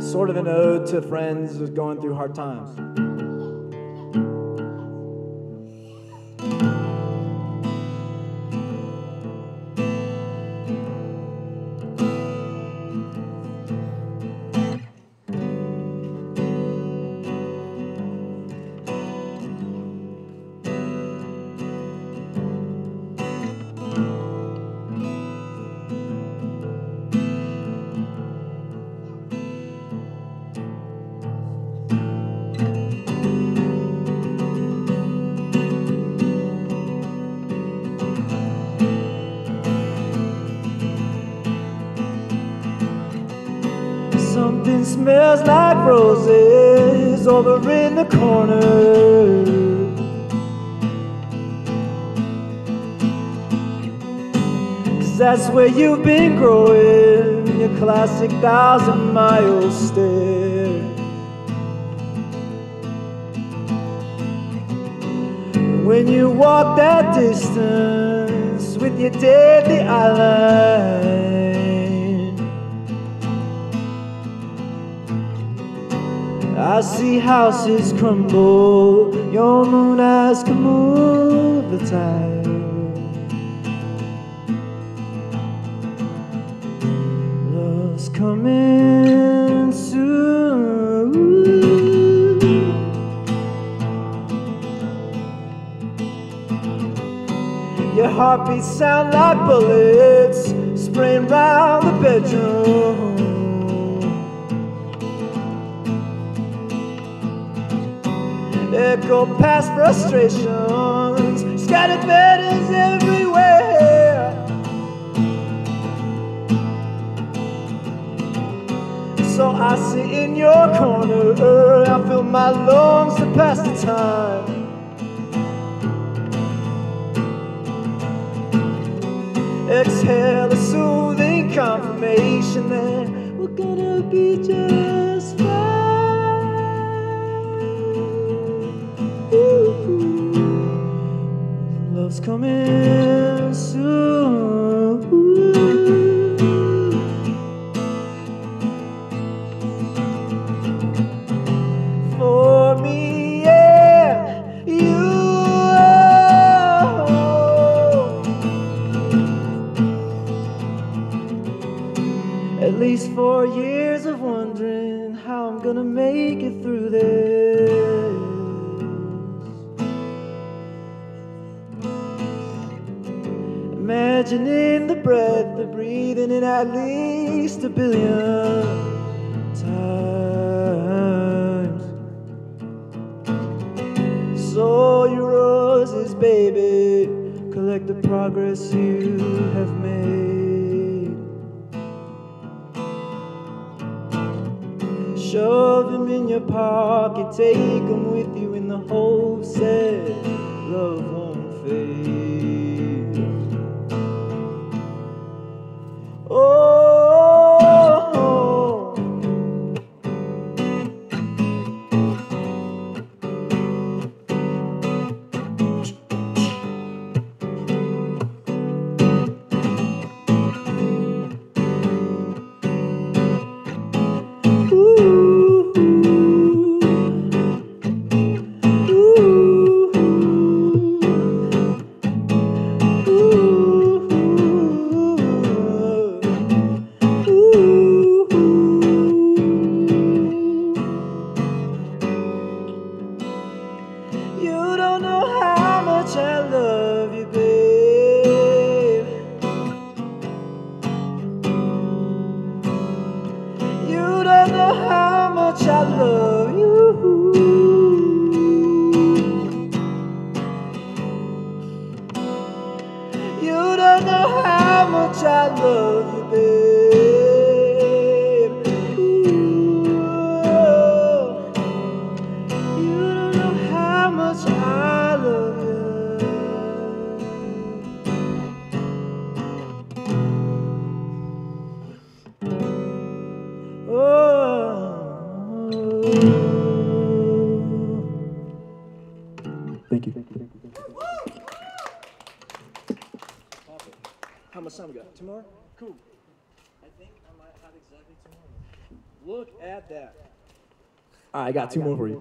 sort of an ode to friends going through hard times. Smells like roses over in the corner. That's where you've been growing, your classic thousand mile stare. When you walk that distance with your deadly eyeline. I see houses crumble, your moon eyes can move the tide. Love's coming soon. Your heartbeats sound like bullets spraying round the bedroom. Echo past frustrations, scattered letters everywhere. So I sit in your corner, I fill my lungs to pass the time. Exhale a soothing confirmation that we're gonna be just fine. Love's coming soon. For me and you. At least four years of wondering how I'm gonna make it through this. Imagining the breath of breathing in at least a billion times. So your roses, baby, collect the progress you have made. Shove them in your pocket, take them with you in the hopes Oh. Thank you. How much time we got? Tomorrow? Cool. I think I might have exactly tomorrow. Look at that. I got two more for you.